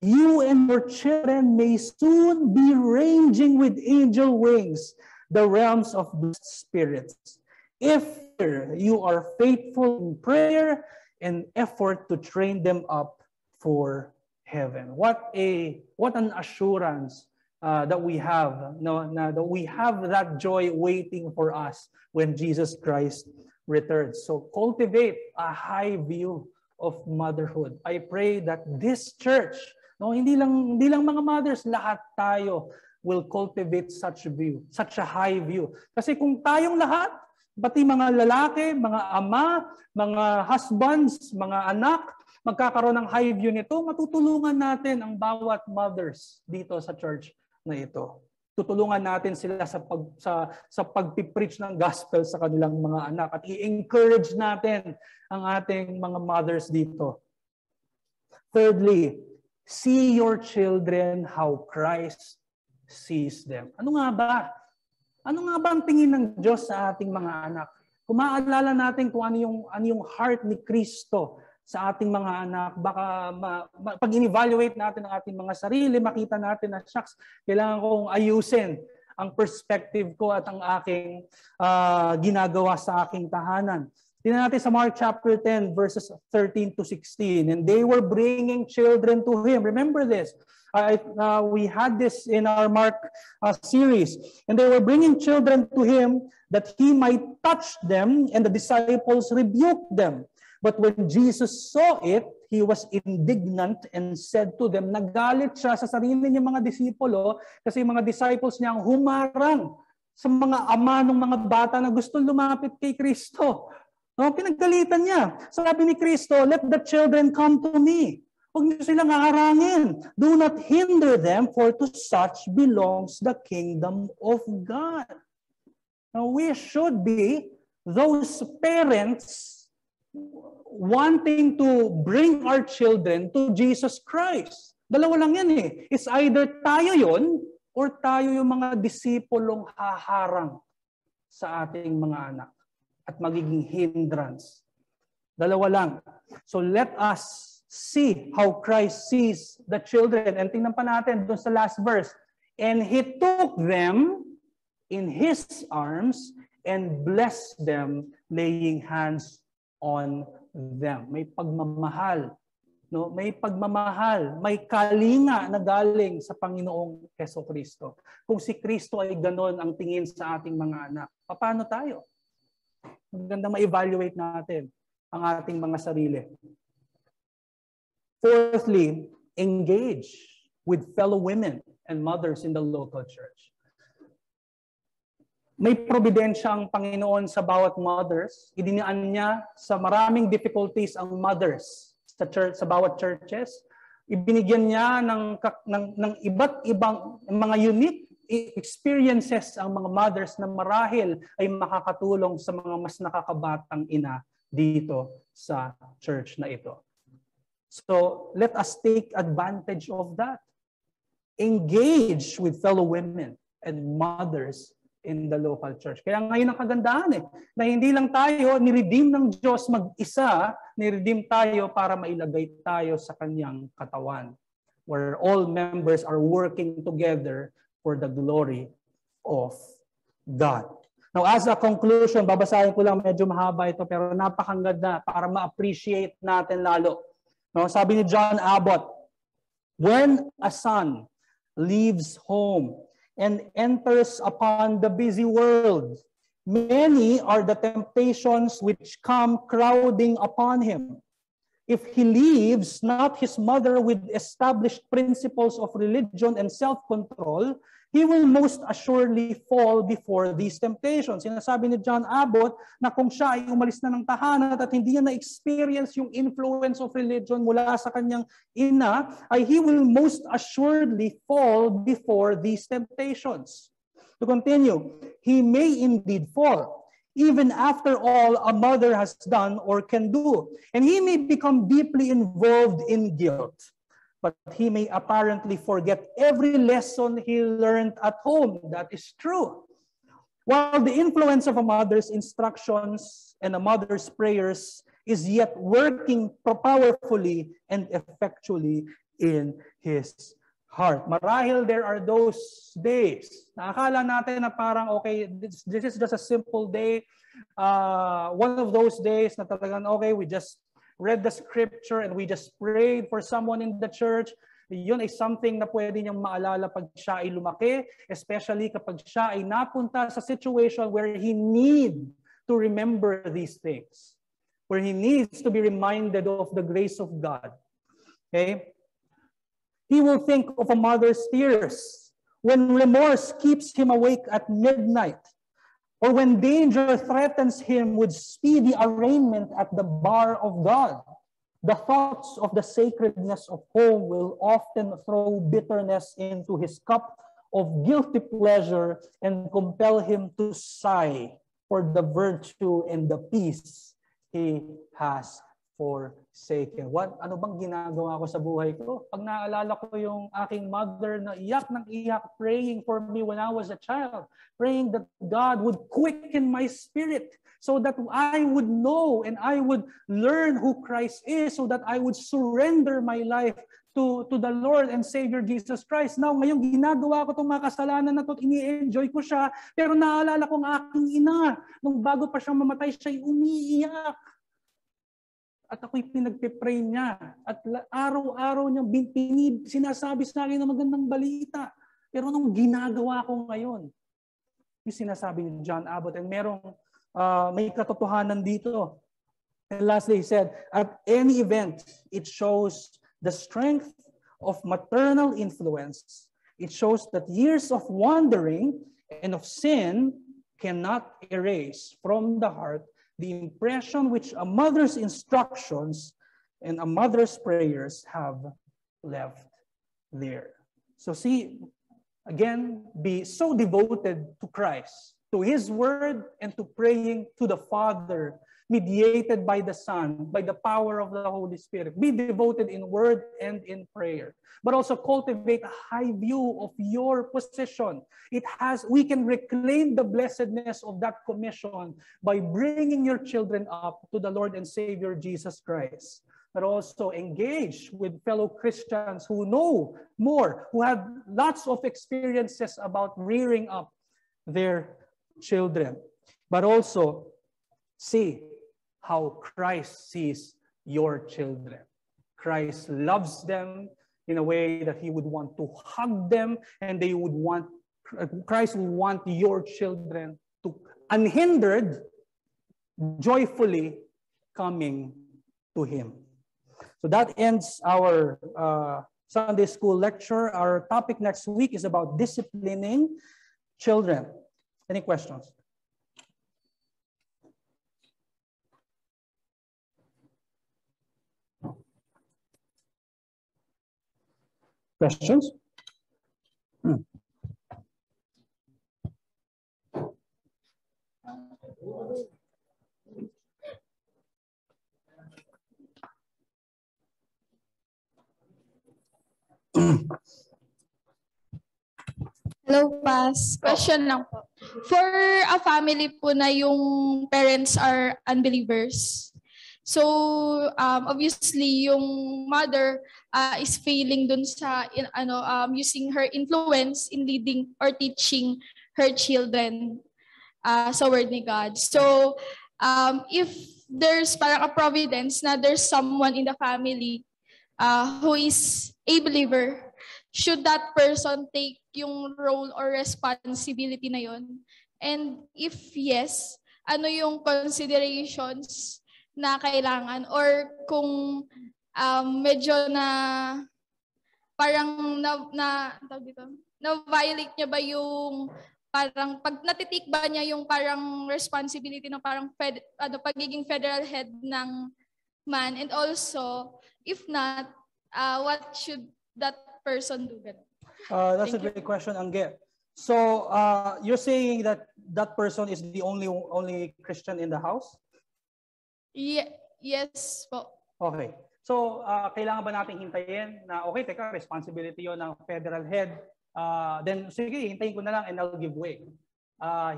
You and your children may soon be ranging with angel wings the realms of the spirits. If you are faithful in prayer and effort to train them up for heaven. What a what an assurance uh, that we have, no, na, that we have that joy waiting for us when Jesus Christ returns. So cultivate a high view of motherhood. I pray that this church, no, hindi lang hindi lang mga mothers, lahat tayo will cultivate such a view, such a high view. Kasi kung tayong lahat Pati mga lalaki, mga ama, mga husbands, mga anak, magkakaroon ng high view nito, matutulungan natin ang bawat mothers dito sa church na ito. Tutulungan natin sila sa pag sa sa pagpipreach ng gospel sa kanilang mga anak at i-encourage natin ang ating mga mothers dito. Thirdly, see your children how Christ sees them. Ano nga ba? Ano nga ba ang tingin ng Diyos sa ating mga anak? Kung maaalala natin kung ano yung, ano yung heart ni Kristo sa ating mga anak, baka ma, ma, pag in-evaluate natin ang ating mga sarili, makita natin na, shucks, kailangan kong ayusin ang perspective ko at ang aking uh, ginagawa sa aking tahanan. Tingnan natin sa Mark chapter 10 verses 13 to 16. And they were bringing children to him. Remember this. I, uh, we had this in our Mark uh, series. And they were bringing children to him that he might touch them, and the disciples rebuked them. But when Jesus saw it, he was indignant and said to them, nagalit siya sa sarili niya mga disipulo kasi yung mga disciples niya ang humarang sa mga ama ng mga bata na gusto lumapit kay Kristo. No, pinagalitan niya. Sabi ni Kristo, let the children come to me. Huwag niyo silang haharangin. Do not hinder them, for to such belongs the kingdom of God. Now, we should be those parents wanting to bring our children to Jesus Christ. Dalawa lang yan eh. It's either tayo yon or tayo yung mga disipulong haharang sa ating mga anak at magiging hindrance. Dalawa lang. So let us see how Christ sees the children. And tingnan pa natin doon sa last verse. And he took them in his arms and blessed them, laying hands on them. May pagmamahal. No? May pagmamahal, may kalinga na galing sa Panginoong Keso Kristo. Kung si Kristo ay ganon ang tingin sa ating mga anak, paano tayo? Maganda ma-evaluate natin ang ating mga sarili. Fourthly, engage with fellow women and mothers in the local church. may probidensya ang Panginoon sa bawat mothers. Idinaan niya sa maraming difficulties ang mothers sa church sa bawat churches. Ibinigyan niya ng ng, ng iba't ibang mga unique experiences ang mga mothers na marahil ay makakatulong sa mga mas nakakabatang ina dito sa church na ito. So let us take advantage of that. Engage with fellow women and mothers in the local church. Kaya ngayon ang kagandahan eh, na hindi lang tayo ni-redeem ng Diyos mag-isa, ni-redeem tayo para mailagay tayo sa kanyang katawan where all members are working together for the glory of God. Now, as a conclusion, babasahin ko lang medyo mahaba ito pero napakaganda para ma-appreciate natin lalo. No, sabi ni John Abbott, when a son leaves home and enters upon the busy world. Many are the temptations which come crowding upon him. If he leaves not his mother with established principles of religion and self-control, he will most assuredly fall before these temptations. Sinasabi ni John Abbott na kung siya ay umalis na ng tahanan at hindi niya na-experience yung influence of religion mula sa kanyang ina, ay he will most assuredly fall before these temptations. To continue, he may indeed fall, even after all a mother has done or can do. And he may become deeply involved in guilt but he may apparently forget every lesson he learned at home. That is true. While the influence of a mother's instructions and a mother's prayers is yet working powerfully and effectually in his heart. Marahil there are those days na akala natin na parang okay, this, this is just a simple day. Uh, one of those days na talagang okay, we just read the scripture and we just prayed for someone in the church, yun ay something na pwede niyang maalala pag siya ay lumaki, especially kapag siya ay napunta sa situation where he need to remember these things, where he needs to be reminded of the grace of God. Okay? He will think of a mother's tears when remorse keeps him awake at midnight or when danger threatens him with speedy arraignment at the bar of God. The thoughts of the sacredness of home will often throw bitterness into his cup of guilty pleasure and compel him to sigh for the virtue and the peace he has forsaken. What, ano bang ginagawa ko sa buhay ko? Pag naalala ko yung aking mother na iyak ng iyak, praying for me when I was a child, praying that God would quicken my spirit so that I would know and I would learn who Christ is so that I would surrender my life to, to the Lord and Savior Jesus Christ. Now, ngayong ginagawa ko itong mga kasalanan na ito, ini-enjoy ko siya, pero naalala ko ang aking ina, nung bago pa siyang mamatay, siya'y umiiyak at ako'y pinagpipray niya. At araw-araw niya pinib, sinasabi sa akin ng magandang balita. Pero nung ginagawa ko ngayon, yung sinasabi ni John Abbott, and merong uh, may katotohanan dito. And lastly, he said, at any event, it shows the strength of maternal influence. It shows that years of wandering and of sin cannot erase from the heart the impression which a mother's instructions and a mother's prayers have left there. So see, again, be so devoted to Christ, to his word, and to praying to the Father mediated by the Son, by the power of the Holy Spirit. Be devoted in word and in prayer. But also cultivate a high view of your position. It has, we can reclaim the blessedness of that commission by bringing your children up to the Lord and Savior Jesus Christ. But also engage with fellow Christians who know more, who have lots of experiences about rearing up their children. But also see how Christ sees your children. Christ loves them in a way that he would want to hug them and they would want, Christ would want your children to unhindered, joyfully coming to him. So that ends our uh, Sunday school lecture. Our topic next week is about disciplining children. Any questions? Questions? Hmm. Hello, Pas. Question lang. For a family po na yung parents are unbelievers, so um, obviously yung mother uh, is failing dun sa in, ano um, using her influence in leading or teaching her children uh, sa word ni God. So um, if there's parang a providence na there's someone in the family uh, who is a believer, should that person take yung role or responsibility na yon? And if yes, ano yung considerations na kailangan or kung um, medyo na parang na na dito na violate niya ba yung parang pag natitik ba niya yung parang responsibility ng parang fed, ano pagiging federal head ng man and also if not uh, what should that person do ganun? Uh, that's Thank a great you. question, Angge. So uh, you're saying that that person is the only only Christian in the house? Yeah, yes po. Okay. So uh, kailangan ba nating hintayin na okay, teka, responsibility 'yon ng federal head. Uh, then sige, hintayin ko na lang and I'll give way. Uh,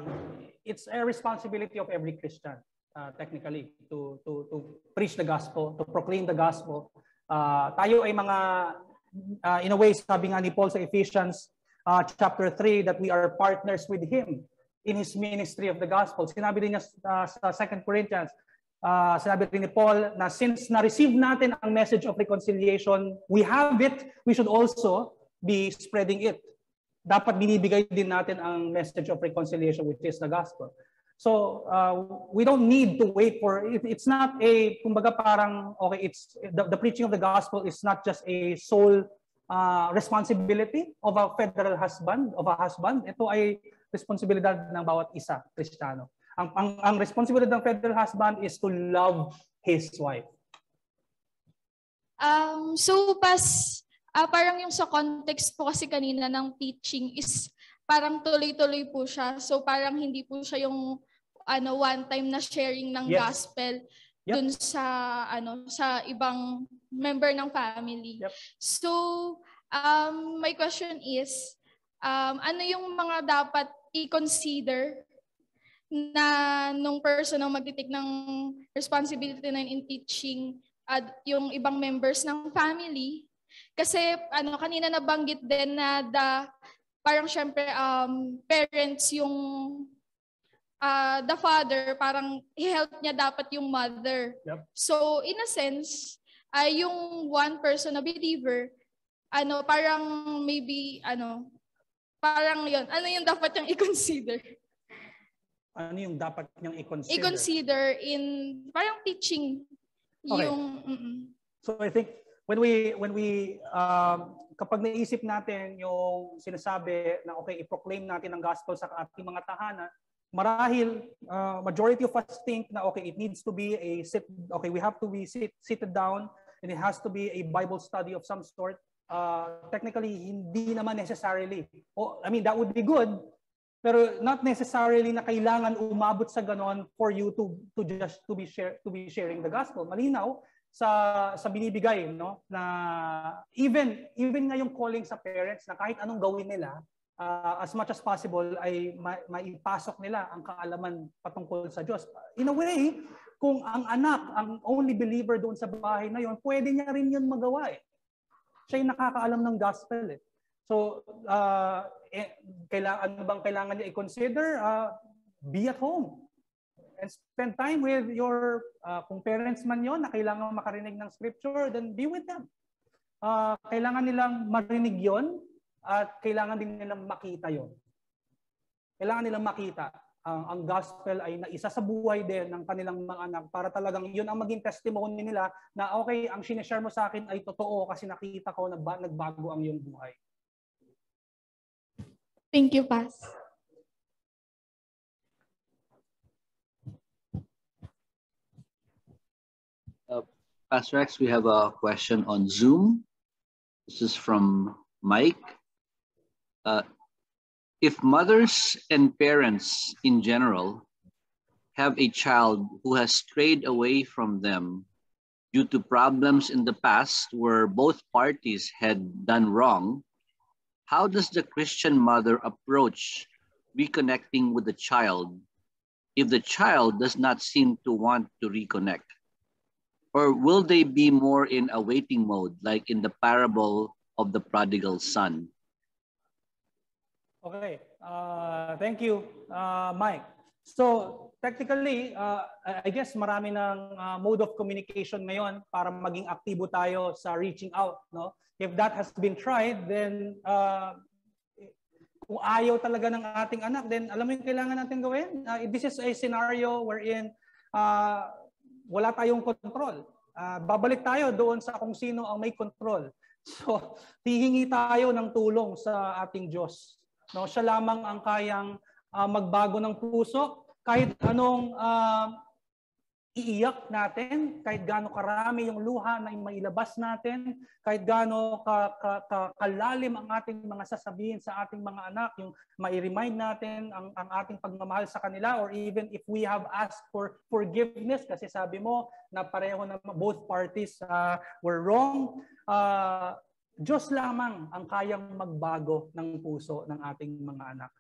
it's a responsibility of every Christian uh, technically to to to preach the gospel, to proclaim the gospel. Uh, tayo ay mga uh, in a way, sabi nga ni Paul sa Ephesians uh, chapter 3 that we are partners with him in his ministry of the gospel. Sinabi din niya uh, sa 2 Corinthians, uh, sinabi rin ni Paul na since na-receive natin ang message of reconciliation, we have it, we should also be spreading it. Dapat binibigay din natin ang message of reconciliation which is the gospel. So uh, we don't need to wait for it, it's not a kumbaga parang okay it's the, the preaching of the gospel is not just a sole uh, responsibility of a federal husband of a husband ito ay responsibilidad ng bawat isa Kristiyano. Ang, ang ang responsibility ng federal husband is to love his wife. Um so pas uh, parang yung sa context po kasi kanina ng teaching is parang tuloy-tuloy po siya. So parang hindi po siya yung ano one time na sharing ng yes. gospel yep. dun sa ano sa ibang member ng family. Yep. So um my question is um ano yung mga dapat i-consider na nung person ang magtitik ng responsibility na in teaching at yung ibang members ng family kasi ano kanina nabanggit din na the parang syempre um parents yung uh, the father, parang i-help niya dapat yung mother. Yep. So, in a sense, ay uh, yung one person na believer, ano, parang maybe, ano, parang yon ano yung dapat niyang i-consider? Ano yung dapat niyang i-consider? I-consider in, parang teaching. Okay. Yung, mm-mm. So, I think, when we, when we, um, kapag naisip natin yung sinasabi na okay, i-proclaim natin ang gospel sa ating mga tahanan, marahil uh, majority of us think na okay it needs to be a sit okay we have to be sit seated down and it has to be a bible study of some sort uh, technically hindi naman necessarily oh, i mean that would be good pero not necessarily na kailangan umabot sa ganon for you to to just to be share to be sharing the gospel malinaw sa sa binibigay no na even even nga yung calling sa parents na kahit anong gawin nila uh, as much as possible ay ma- maipasok nila ang kaalaman patungkol sa Diyos. In a way, kung ang anak, ang only believer doon sa bahay na yon, pwede niya rin yun magawa eh. Siya yung nakakaalam ng gospel eh. So, uh, eh, kailangan, ano bang kailangan niya i-consider? Uh, be at home and spend time with your, uh, kung parents man yon na kailangan makarinig ng scripture, then be with them. Uh, kailangan nilang marinig yon at kailangan din nilang makita yon. Kailangan nilang makita ang, ang gospel ay naisa sa buhay din ng kanilang mga anak para talagang yun ang maging testimony nila na okay, ang sineshare mo sa akin ay totoo kasi nakita ko na ba, nagbago ang iyong buhay. Thank you, Paz. Uh, Pastor Rex, we have a question on Zoom. This is from Mike. Uh, if mothers and parents in general have a child who has strayed away from them due to problems in the past where both parties had done wrong, how does the Christian mother approach reconnecting with the child if the child does not seem to want to reconnect? Or will they be more in a waiting mode, like in the parable of the prodigal son? Okay, uh, thank you, uh, Mike. So technically, uh, I guess marami ng uh, mode of communication ngayon para maging aktibo tayo sa reaching out. No? If that has been tried, then uh, kung ayaw talaga ng ating anak, then alam mo yung kailangan natin gawin? Uh, this is a scenario wherein uh, wala tayong control. Uh, babalik tayo doon sa kung sino ang may control. So, hihingi tayo ng tulong sa ating Diyos. No, siya lamang ang kayang uh, magbago ng puso kahit anong uh, iiyak natin, kahit gaano karami yung luha na mailabas natin, kahit gaano ka, ka, ka, kalalim ang ating mga sasabihin sa ating mga anak, yung mai-remind natin ang, ang ating pagmamahal sa kanila or even if we have asked for forgiveness kasi sabi mo na pareho na both parties uh, were wrong, uh, Diyos lamang ang kayang magbago ng puso ng ating mga anak.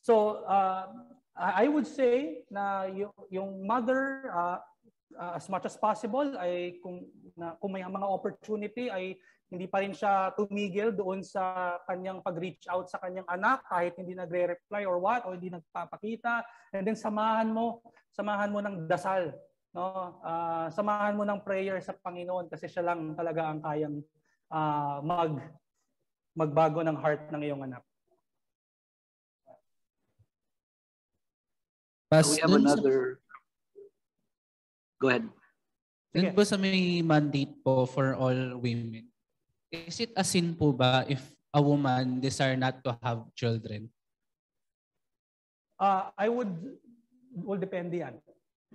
So, uh, I would say na yung, yung mother, uh, uh, as much as possible, ay kung, na, kung may mga opportunity, ay hindi pa rin siya tumigil doon sa kanyang pag-reach out sa kanyang anak kahit hindi nagre-reply or what or hindi nagpapakita. And then samahan mo samahan mo ng dasal no? Uh, samahan mo ng prayer sa Panginoon kasi siya lang talaga ang kayang uh, mag magbago ng heart ng iyong anak Pas, we have another... Sa... Go ahead. Dun po sa may mandate po for all women, is it a sin po ba if a woman desire not to have children? Uh, I would, will depend yan.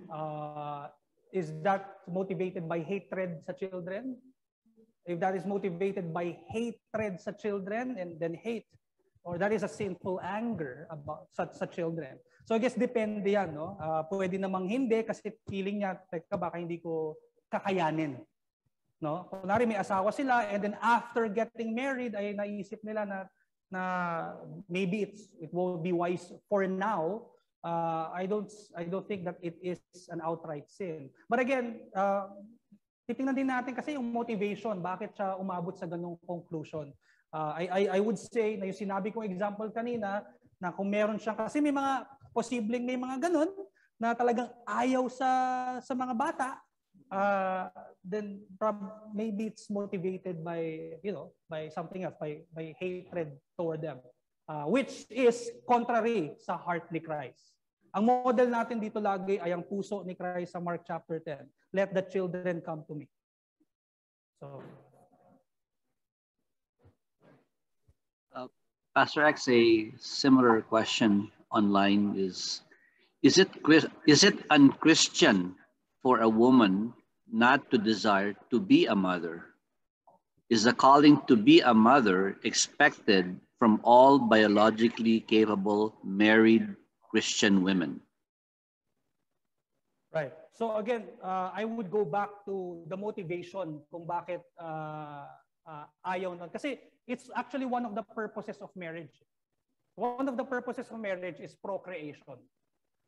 Uh, is that motivated by hatred sa children? If that is motivated by hatred sa children and then hate, or that is a sinful anger about sa, sa children, So I guess depende yan, no? Uh, pwede namang hindi kasi feeling niya, teka baka hindi ko kakayanin. No? Kunwari may asawa sila and then after getting married ay naisip nila na na maybe it's it will be wise for now. Uh, I don't I don't think that it is an outright sin. But again, uh, titingnan din natin kasi yung motivation, bakit siya umabot sa ganung conclusion. Uh, I, I I would say na yung sinabi kong example kanina na kung meron siyang kasi may mga posibleng may mga ganun na talagang ayaw sa sa mga bata uh, then maybe it's motivated by you know by something else by by hatred toward them uh, which is contrary sa heart ni Christ. Ang model natin dito lagi ay ang puso ni Christ sa Mark chapter 10 let the children come to me. So uh, Pastor X, a similar question online is is it is it unchristian for a woman not to desire to be a mother? Is the calling to be a mother expected from all biologically capable married Christian women? Right. So again, uh, I would go back to the motivation kung bakit uh, uh, ayaw nun. Kasi it's actually one of the purposes of marriage. One of the purposes of marriage is procreation.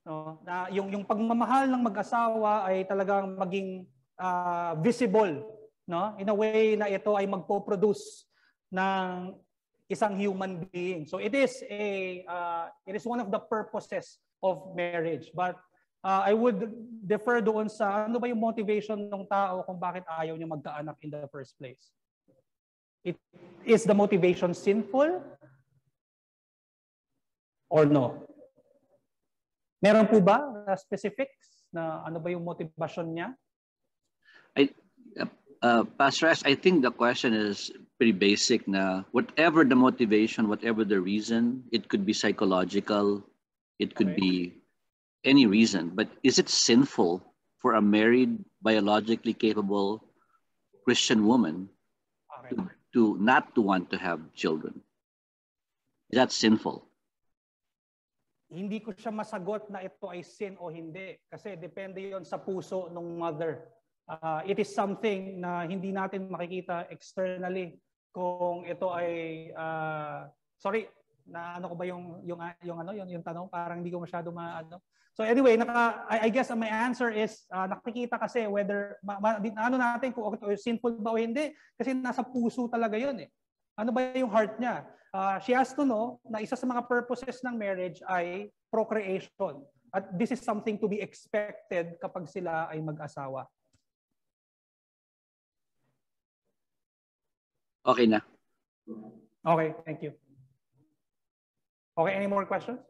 No? Na yung yung pagmamahal ng mag-asawa ay talagang maging uh, visible, no? In a way na ito ay magpo-produce ng isang human being. So it is a uh, it is one of the purposes of marriage. But uh, I would defer doon sa ano ba yung motivation ng tao kung bakit ayaw niya magkaanak in the first place. It is the motivation sinful or no? Meron po ba na specifics na ano ba yung motivation niya? I, uh, Pastor Ash, I think the question is pretty basic na whatever the motivation, whatever the reason, it could be psychological, it could okay. be any reason, but is it sinful for a married, biologically capable Christian woman Okay. to, to not to want to have children? Is that sinful? Hindi ko siya masagot na ito ay sin o hindi kasi depende yon sa puso ng mother. Uh, it is something na hindi natin makikita externally kung ito ay uh, sorry na ano ko ba yung yung yung ano yung, yung tanong parang hindi ko masyado maano So anyway, naka, I, I guess my answer is uh, nakikita kasi whether ma, ma, ano natin kung okay, sinful ba o hindi kasi nasa puso talaga 'yon eh. Ano ba yung heart niya? Uh, she has to know na isa sa mga purposes ng marriage ay procreation. At this is something to be expected kapag sila ay mag-asawa. Okay na. Okay, thank you. Okay, any more questions?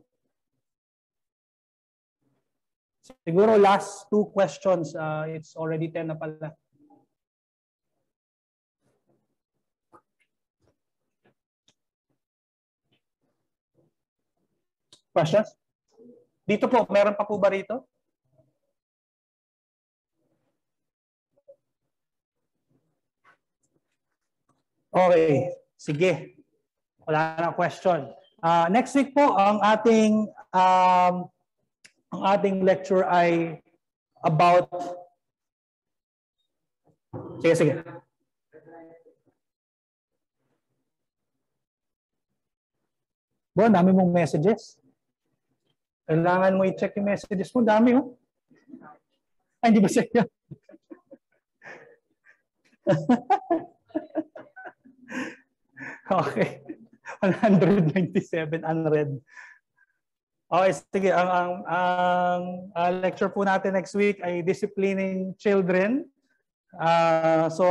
Siguro last two questions. Uh, it's already 10 na pala. Questions? Dito po, meron pa po ba rito? Okay, sige. Wala na question. Uh, next week po, ang ating um, ang ating lecture ay about Sige, sige. Bo, dami mong messages. Kailangan mo i-check yung messages mo. Dami, oh. Ay, hindi ba sa'yo? okay. 197 unread. Okay, sige. Ang, ang, ang uh, lecture po natin next week ay Disciplining Children. Uh, so,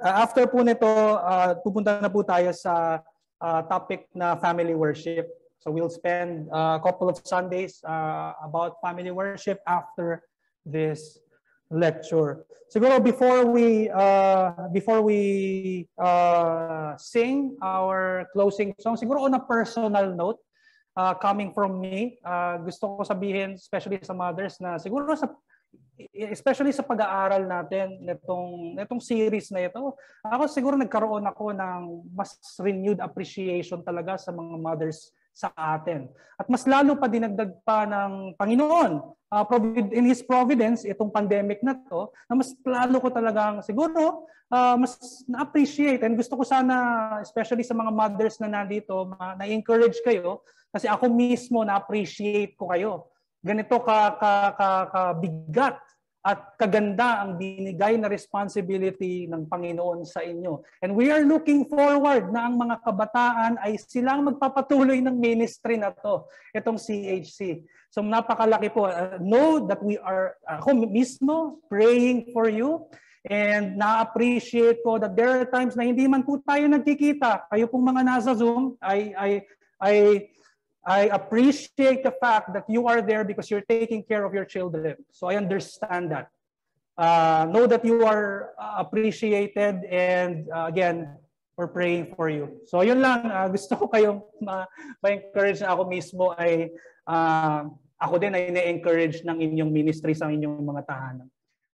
uh, after po nito, uh, pupunta na po tayo sa uh, topic na family worship. So we'll spend a couple of Sundays uh, about family worship after this lecture. Siguro before we uh, before we uh, sing our closing song, siguro on a personal note, uh, coming from me, uh, gusto ko sabihin, especially sa mothers, na siguro sa especially sa pag-aaral natin nitong nitong series na ito, ako siguro nagkaroon ako ng mas renewed appreciation talaga sa mga mothers sa atin. At mas lalo pa dinagdag pa ng Panginoon uh, in His providence, itong pandemic na to, na mas lalo ko talagang siguro uh, mas na-appreciate and gusto ko sana, especially sa mga mothers na nandito, na-encourage kayo kasi ako mismo na-appreciate ko kayo. Ganito ka, ka, ka, ka at kaganda ang binigay na responsibility ng Panginoon sa inyo. And we are looking forward na ang mga kabataan ay silang magpapatuloy ng ministry na to, itong CHC. So napakalaki po. Uh, know that we are, uh, ako mismo, praying for you and na-appreciate ko that there are times na hindi man po tayo nagkikita. Kayo pong mga nasa Zoom, ay, ay, ay I appreciate the fact that you are there because you're taking care of your children. So I understand that. Uh, know that you are uh, appreciated and uh, again, we're praying for you. So yun lang, uh, gusto ko kayong ma-encourage na ako mismo ay uh, ako din ay na-encourage ng inyong ministry sa inyong mga tahanan.